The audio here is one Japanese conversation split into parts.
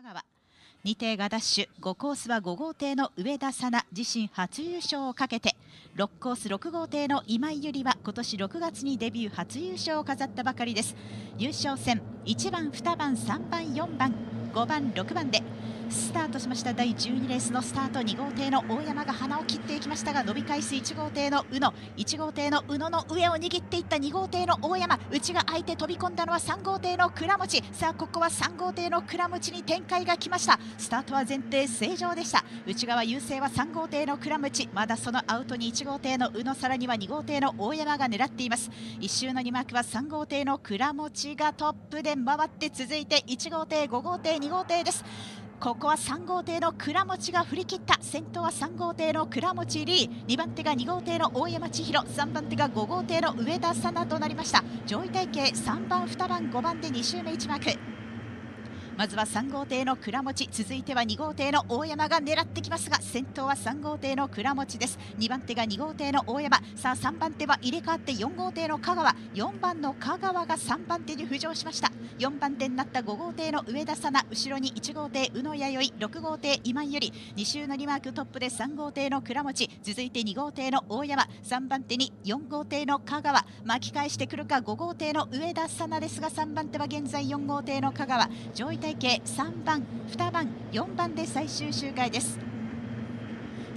香川。2艇がダッシュ5コースは5号艇の上田紗奈自身初優勝をかけて6コース6号艇の今井ゆりは今年6月にデビュー初優勝を飾ったばかりです。優勝戦1番2番3番4番5番6番でスタートしました。第12レースのスタート。2号艇の大山が鼻を切っていきましたが伸び返す1号艇の宇野。1号艇の宇野の上を握っていった。2号艇の大山内が相手飛び込んだのは3号艇の倉持。さあここは3号艇の倉持に展開が来ました。スタートは前提正常でした。内側優勢は3号艇の倉持。まだそのアウトに1号艇の宇野さらには2号艇の大山が狙っています。1周の2マークは3号艇の倉持がトップで回って続いて1号艇5号艇2号艇です。ここは3号艇の倉持が振り切った。先頭は3号艇の倉持リー。2番手が2号艇の大山千尋3番手が5号艇の上田紗奈となりました。上位体系3番2番5番で2周目1マークまずは3号艇の倉持続いては2号艇の大山が狙ってきますが先頭は3号艇の倉持です。2番手が2号艇の大山。さあ3番手は入れ替わって4号艇の香川。4番の香川が3番手に浮上しました。4番手になった5号艇の上田紗奈後ろに1号艇宇野弥生。6号艇今井より。2周の2マークトップで3号艇の倉持続いて2号艇の大山。3番手に4号艇の香川。巻き返してくるか5号艇の上田紗奈ですが3番手は現在4号艇の香川。上位体系3番2番4番で最終周回です。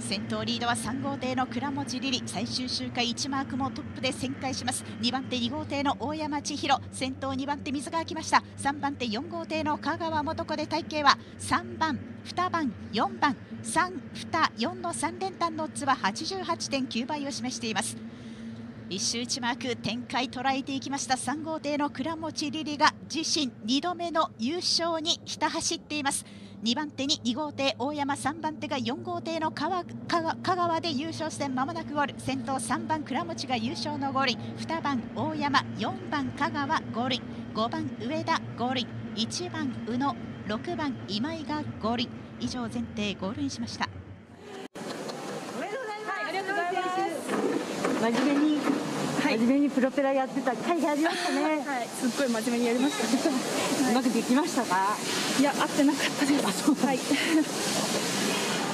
先頭リードは3号艇の倉持リリ最終周回1マークもトップで旋回します。2番手2号艇の大山千尋。先頭2番手水が来ました。3番手4号艇の香川素子で体型は3番2番4番324の3連単のオッズは88.9倍を示しています。一周一マーク展開捉えていきました。3号艇の倉持リリが自身2度目の優勝にひた走っています。2番手に2号艇大山。3番手が4号艇の川香川で優勝戦まもなくゴール。先頭3番倉持が優勝のゴール。2番大山。4番香川ゴール。5番上田ゴール。1番宇野。6番今井がゴール。以上前提ゴールインしました。真面目に、はい、真面目にプロペラやってた甲斐がありましたね。はい、すっごい真面目にやりましたね。うまくできましたか。いや、合ってなかったです。あ、そうはい。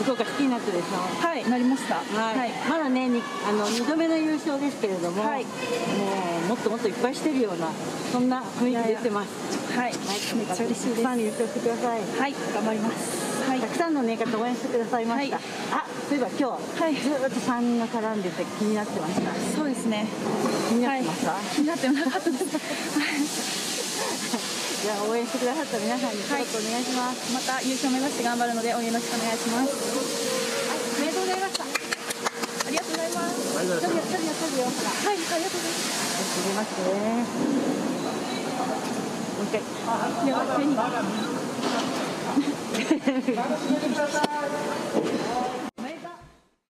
福岡好きになってでしょ？はい、なりました。はい。はい、まだね、にあの二度目の優勝ですけれども、はい、もうもっともっといっぱいしてるようなそんな雰囲気出てます。はい。はい、めっちゃ嬉しいです。さんに優勝してください。はい、頑張ります。はい、たくさんのね方応援してくださいました。はい、あ、そういえば今日、はい、ずっと三人が絡んでて気になってました？そうですね。気になってました？はい、気になってなかったです。じゃあ応援してくださった皆さんに一言お願いします、また優勝目指して頑張るので応援よろしくお願いします。はい、おめでとうございました。ありがとうございます。ありがとうございます。はい、ありがとうございます。入れますね。もう一回。あ、では手に。